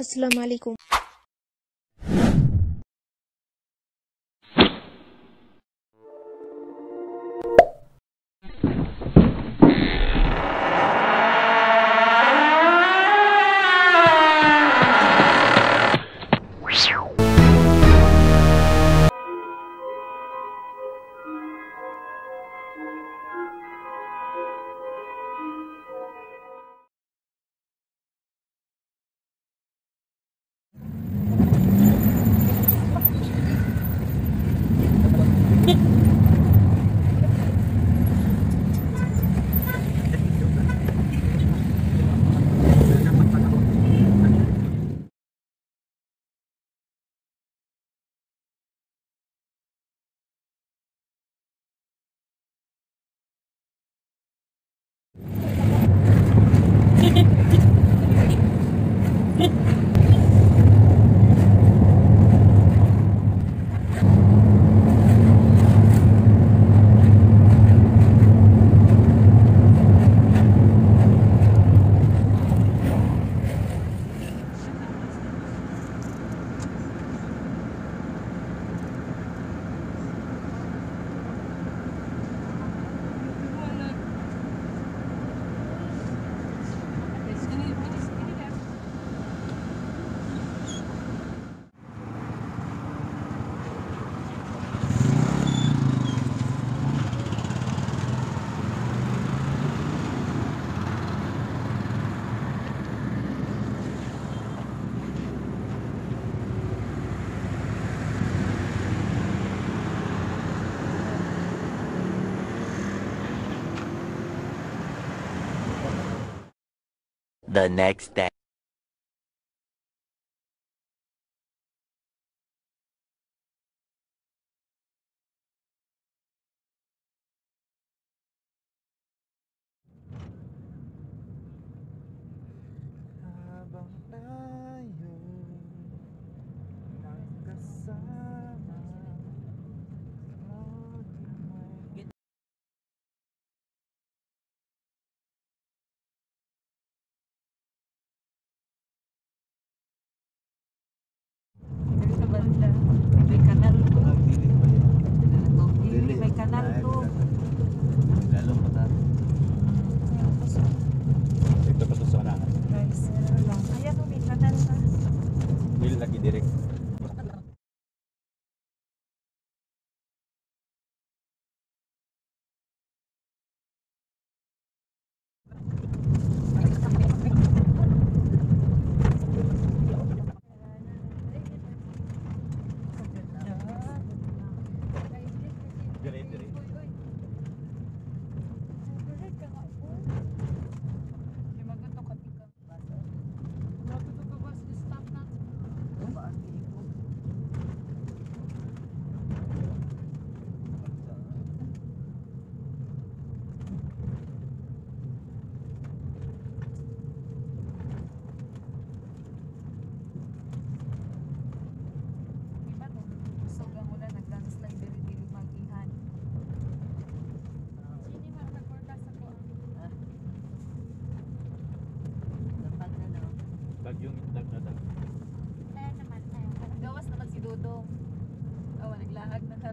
السلام عليكم the next day. yung itlag na dag. Kaya naman tayo. Gawas naman si Dudong. Oo, oh, naglahag na ka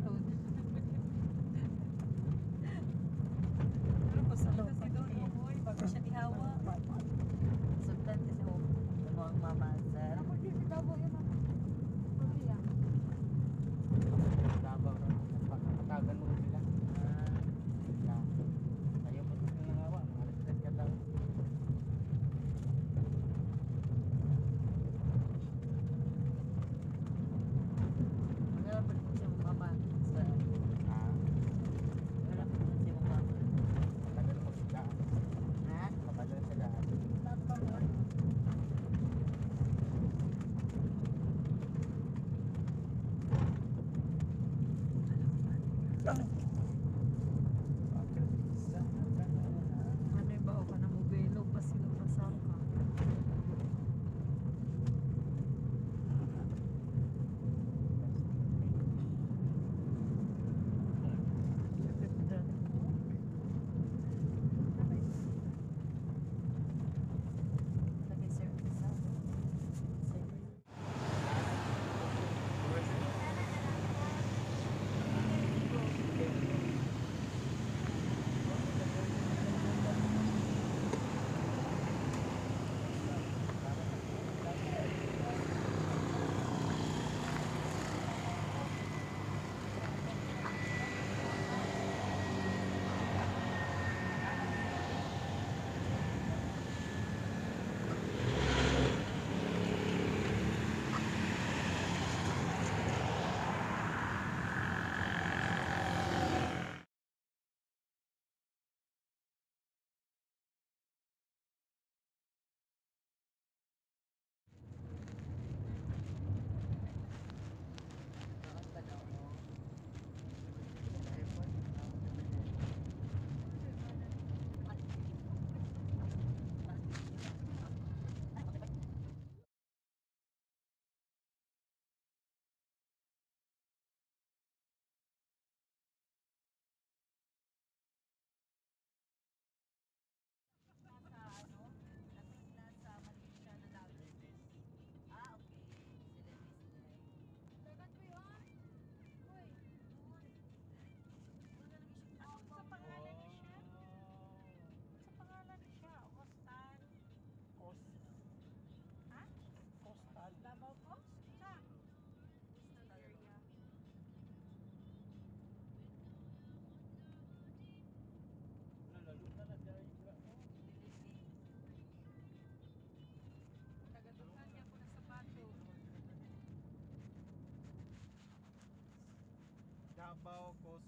Davao Coast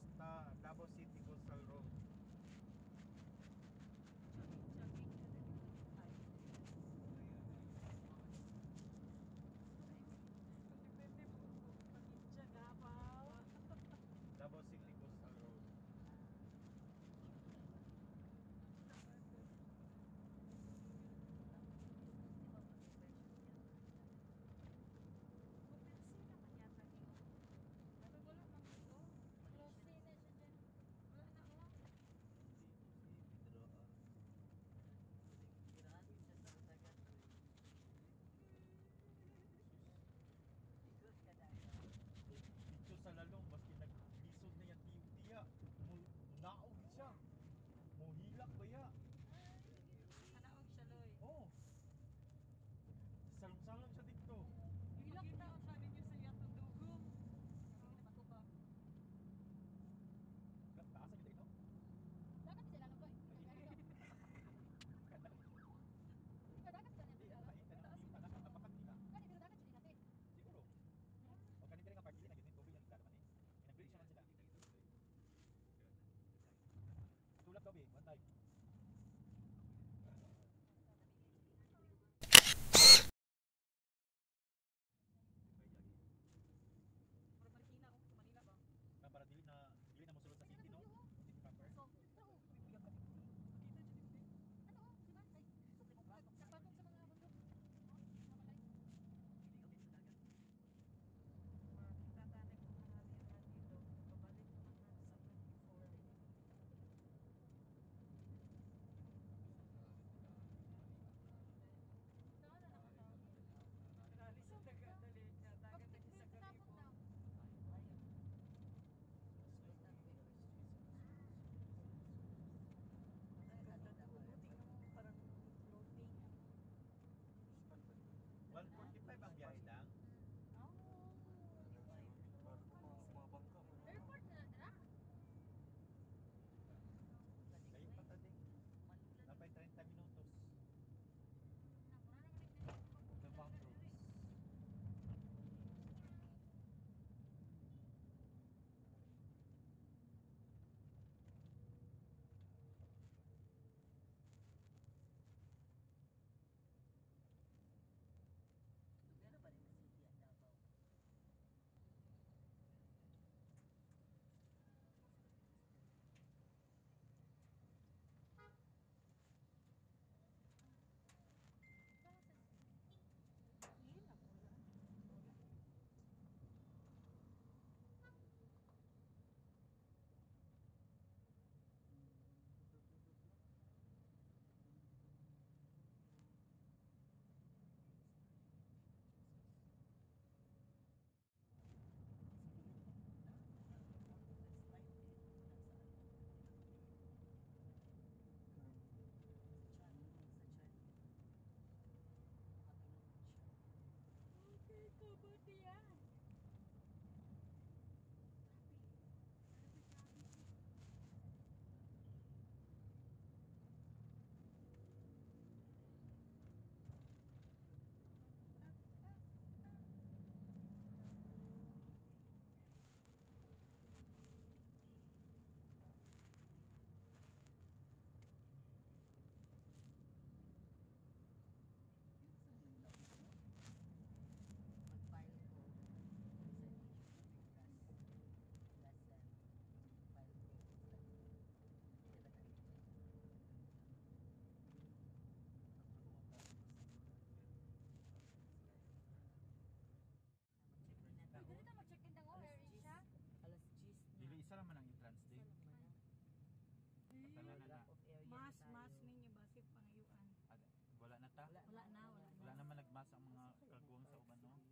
taas ang mga kagwang sa uban, no?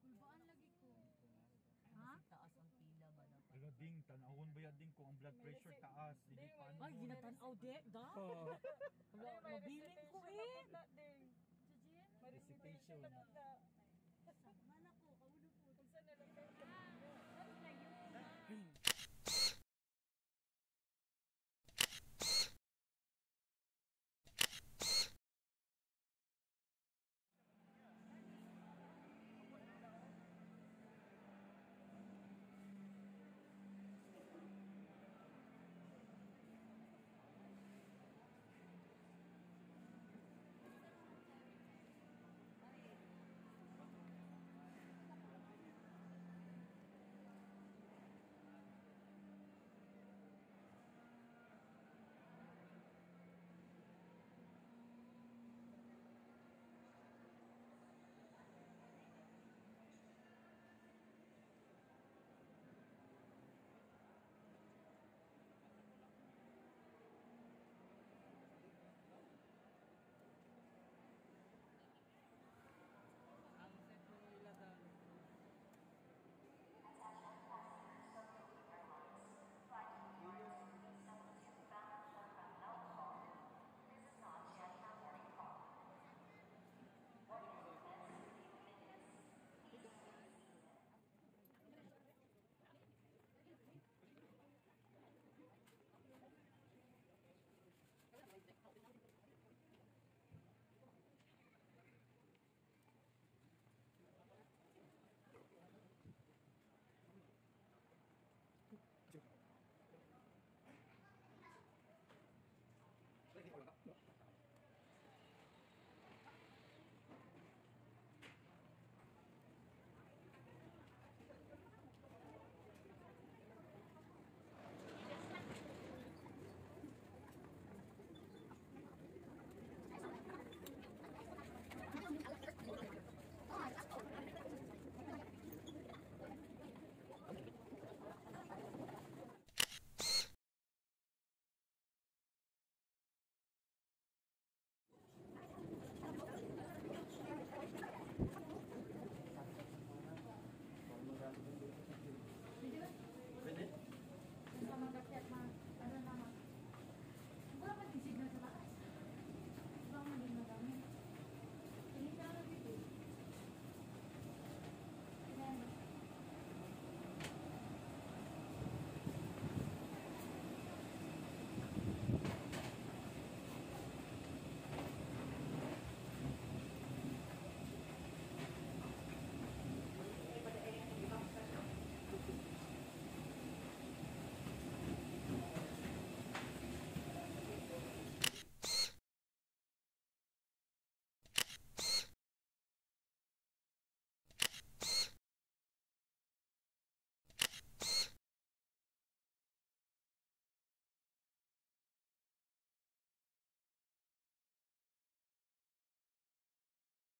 Kulbaan lagi ko. Ha? Taas ang pila ba na? Pero ding, tanawon ba yan ding kung ang blood pressure taas? Hindi pa ano. Ay, ginatanaw di, da? Wala, mabiling ko eh. May recitation na.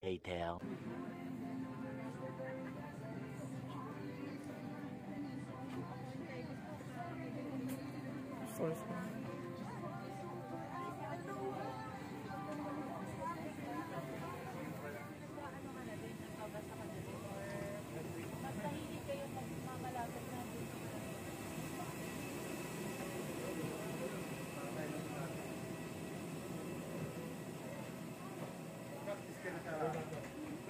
later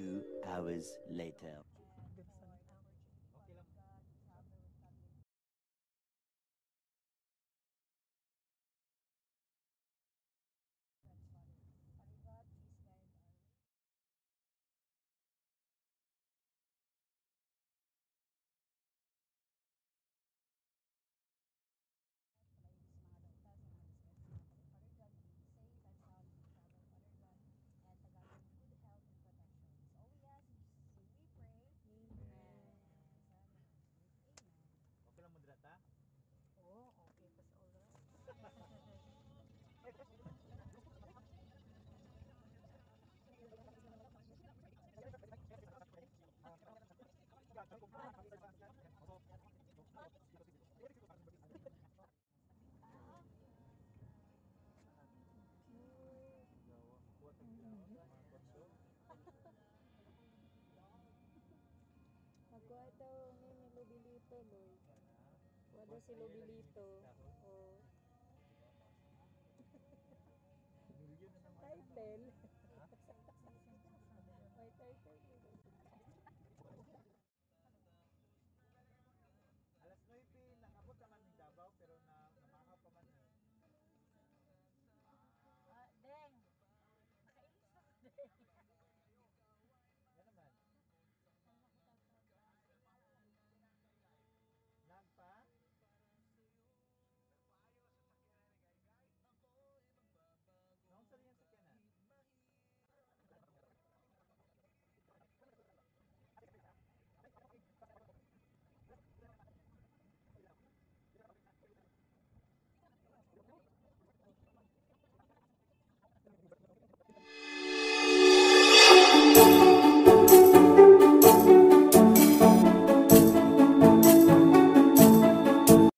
two hours later. Lito, Lord. Wada si Lobilito.